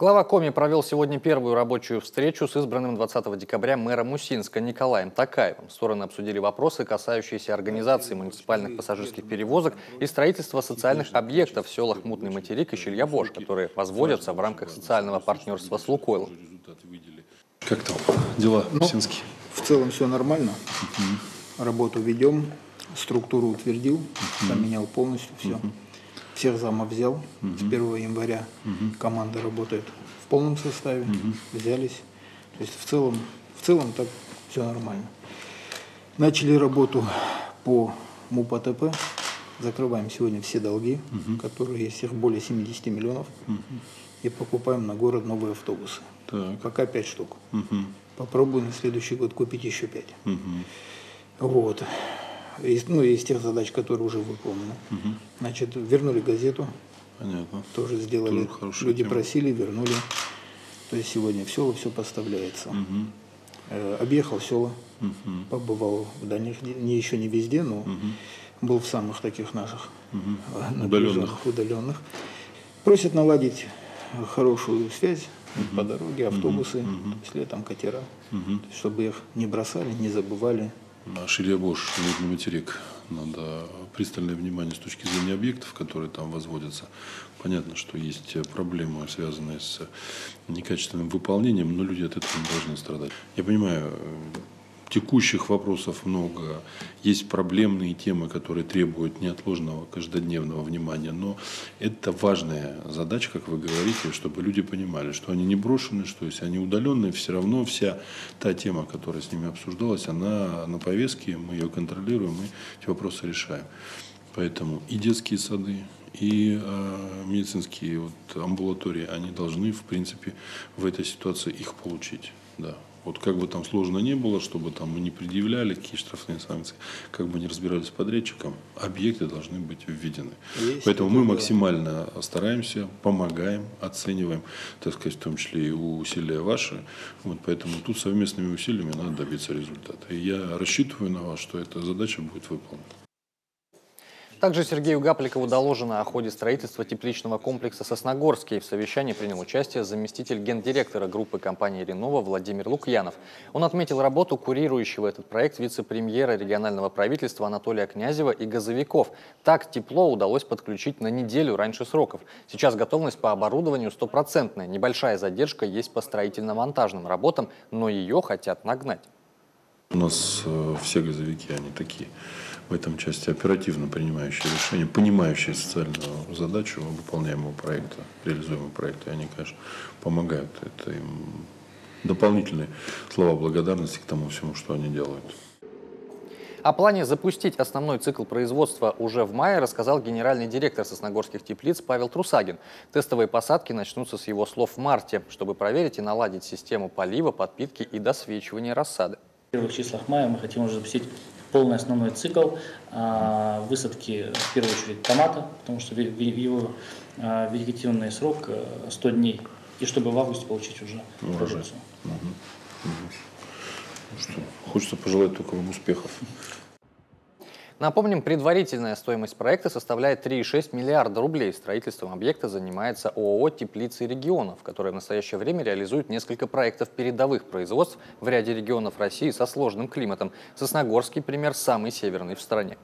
Глава Коми провел сегодня первую рабочую встречу с избранным 20 декабря мэром Мусинска Николаем Такаевым. Стороны обсудили вопросы, касающиеся организации муниципальных пассажирских перевозок и строительства социальных объектов в селах Мутный материк и Щельябош, которые возводятся в рамках социального партнерства с Лукойлом. Как там дела ну, Мусинские? В целом все нормально. Угу. Работу ведем, структуру утвердил, угу. поменял полностью все. Угу всех замов взял. Угу. С 1 января угу. команда работает в полном составе. Угу. Взялись. То есть в целом, в целом так все нормально. Начали работу по МУПАТП. Закрываем сегодня все долги, угу. которые есть, их более 70 миллионов. Угу. И покупаем на город новые автобусы. Так. Пока 5 штук. Угу. Попробуем на следующий год купить еще 5. Угу. Вот из, ну, из тех задач, которые уже выполнены. Угу. Значит, вернули газету. Понятно. Тоже сделали. Тоже Люди тема. просили, вернули. То есть сегодня в село все поставляется. Угу. Э, объехал село, угу. побывал в дальних, не еще не везде, но угу. был в самых таких наших угу. удаленных. удаленных. Просят наладить хорошую связь угу. по дороге, автобусы, угу. если там катера, угу. чтобы их не бросали, не забывали. Наш Илья Бош, Южный материк. Надо пристальное внимание с точки зрения объектов, которые там возводятся. Понятно, что есть проблемы, связанные с некачественным выполнением, но люди от этого не должны страдать. Я понимаю, текущих вопросов много, есть проблемные темы, которые требуют неотложного каждодневного внимания, но это важная задача, как вы говорите, чтобы люди понимали, что они не брошены, что если они удаленные, все равно вся та тема, которая с ними обсуждалась, она на повестке, мы ее контролируем, мы эти вопросы решаем. Поэтому и детские сады, и э, медицинские вот, амбулатории, они должны, в принципе, в этой ситуации их получить. Да. Вот как бы там сложно не было, чтобы там мы не предъявляли какие штрафные санкции, как бы не разбирались с подрядчиком, объекты должны быть введены. Есть Поэтому мы максимально стараемся, помогаем, оцениваем, так сказать, в том числе и усилия ваши. Вот, поэтому тут совместными усилиями надо добиться результата. И я рассчитываю на вас, что эта задача будет выполнена. Также Сергею Гапликову доложено о ходе строительства тепличного комплекса «Сосногорский». В совещании принял участие заместитель гендиректора группы компании «Ренова» Владимир Лукьянов. Он отметил работу курирующего этот проект вице-премьера регионального правительства Анатолия Князева и газовиков. Так тепло удалось подключить на неделю раньше сроков. Сейчас готовность по оборудованию стопроцентная. Небольшая задержка есть по строительно-монтажным работам, но ее хотят нагнать. У нас э, все газовики, они такие в этом части оперативно принимающие решения, понимающие социальную задачу выполняемого проекта, реализуемого проекта. И они, конечно, помогают. Это им дополнительные слова благодарности к тому всему, что они делают. О плане запустить основной цикл производства уже в мае рассказал генеральный директор сосногорских теплиц Павел Трусагин. Тестовые посадки начнутся с его слов в марте, чтобы проверить и наладить систему полива, подпитки и досвечивания рассады. В первых числах мая мы хотим уже запустить полный основной цикл а, высадки, в первую очередь, томата, потому что его а, вегетативный срок 100 э, дней, и чтобы в августе получить уже продукцию. Угу. Угу. Что, хочется пожелать только вам успехов. Напомним, предварительная стоимость проекта составляет 3,6 миллиарда рублей. Строительством объекта занимается ООО «Теплицы регионов», которая в настоящее время реализует несколько проектов передовых производств в ряде регионов России со сложным климатом. Сосногорский пример самый северный в стране.